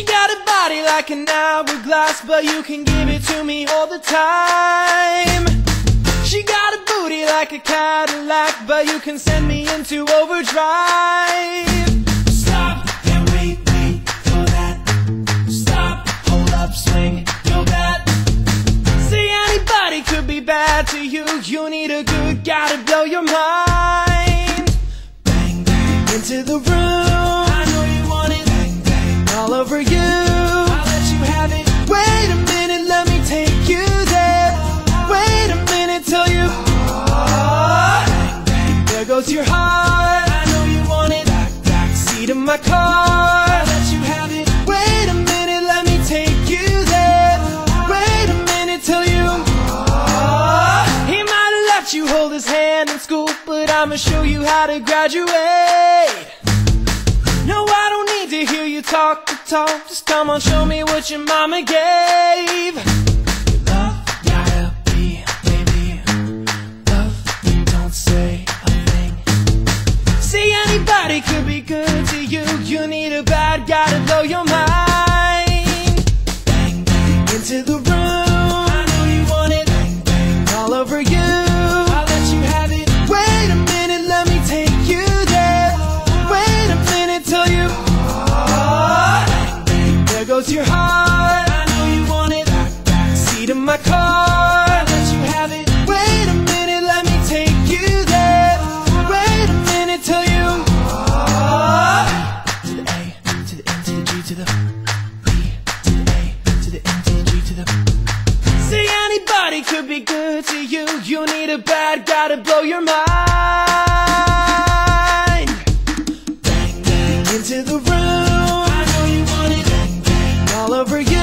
She got a body like an hourglass, but you can give it to me all the time. She got a booty like a Cadillac, but you can send me into overdrive. Stop and wait, wait for that. Stop, hold up, swing your bat. See, anybody could be bad to you. You need a good guy to blow your mind. Bang, bang, into the room. Wait a minute, let me take you there. Wait a minute till you. Bang, there goes your heart. I know you want it. Back, back seat of my car. I'll let you have it. Wait a minute, let me take you there. Wait a minute till you. He might have left you hold his hand in school, but I'ma show you how to graduate. No, I don't need to hear you talk talk. Just come on, show me what your mama gave. Love, gotta be, baby. Love, don't say a thing. See, anybody could be good to you. You need a bad guy to blow your there your heart. I know you want it. Back, back seat of my car. I'll let you have it. Wait a minute, let me take you there. Wait a minute till you. To the A, to the N, to the G, to the B, to the A, to the N, to the G, to the. See, anybody could be good to you. You need a bad guy to blow your mind. Over you.